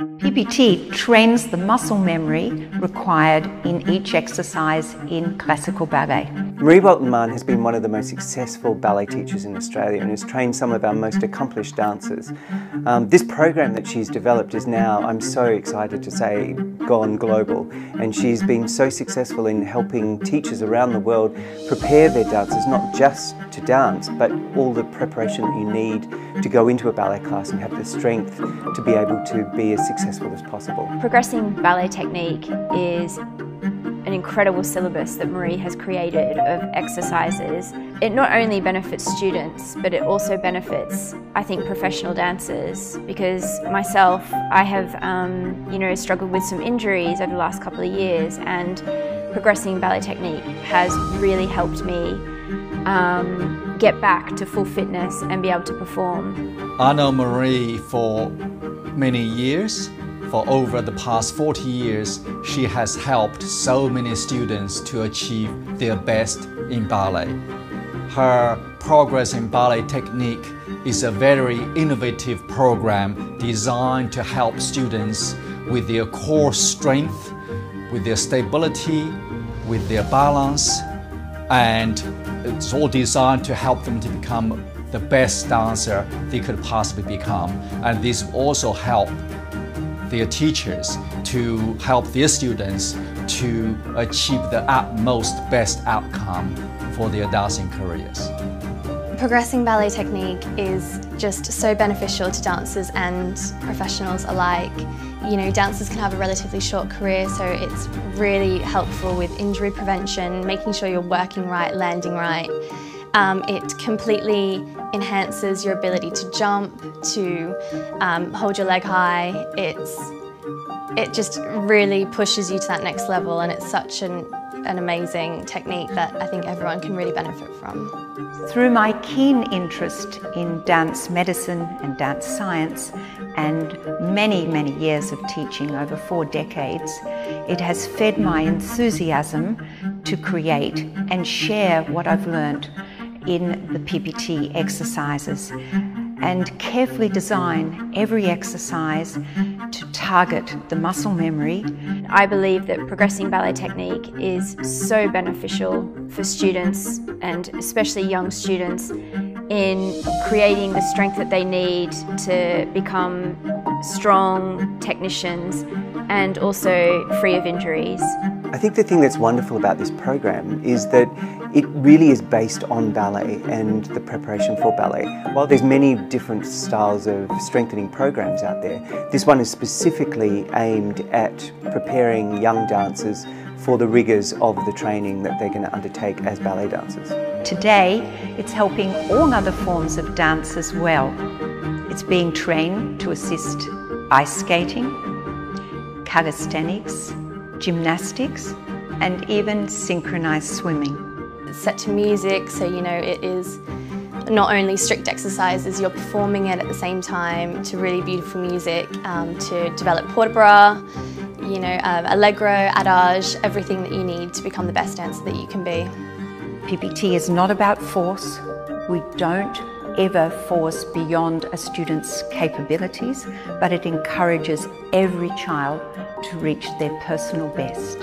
PBT trains the muscle memory required in each exercise in classical ballet. Marie Walton-Mahon has been one of the most successful ballet teachers in Australia and has trained some of our most accomplished dancers. Um, this program that she's developed is now, I'm so excited to say, gone global and she's been so successful in helping teachers around the world prepare their dancers not just to dance but all the preparation that you need to go into a ballet class and have the strength to be able to be as successful as possible. Progressing ballet technique is an incredible syllabus that Marie has created of exercises. It not only benefits students, but it also benefits, I think, professional dancers because myself, I have, um, you know, struggled with some injuries over the last couple of years and progressing ballet technique has really helped me um, get back to full fitness and be able to perform. I know Marie for many years for over the past 40 years, she has helped so many students to achieve their best in ballet. Her Progressing Ballet Technique is a very innovative program designed to help students with their core strength, with their stability, with their balance, and it's all designed to help them to become the best dancer they could possibly become. And this also help their teachers to help their students to achieve the utmost best outcome for their dancing careers. Progressing ballet technique is just so beneficial to dancers and professionals alike. You know, dancers can have a relatively short career, so it's really helpful with injury prevention, making sure you're working right, landing right. Um, it completely enhances your ability to jump, to um, hold your leg high. It's, it just really pushes you to that next level and it's such an, an amazing technique that I think everyone can really benefit from. Through my keen interest in dance medicine and dance science and many, many years of teaching over four decades, it has fed my enthusiasm to create and share what I've learned in the PBT exercises and carefully design every exercise to target the muscle memory. I believe that progressing ballet technique is so beneficial for students and especially young students in creating the strength that they need to become strong technicians and also free of injuries. I think the thing that's wonderful about this program is that it really is based on ballet and the preparation for ballet. While there's many different styles of strengthening programs out there, this one is specifically aimed at preparing young dancers for the rigours of the training that they're going to undertake as ballet dancers. Today, it's helping all other forms of dance as well. It's being trained to assist ice skating, calisthenics, gymnastics, and even synchronized swimming. It's set to music, so you know it is not only strict exercises, you're performing it at the same time to really beautiful music, um, to develop port bras, you know, um, allegro, adage, everything that you need to become the best dancer that you can be. PBT is not about force. We don't ever force beyond a student's capabilities, but it encourages every child to reach their personal best.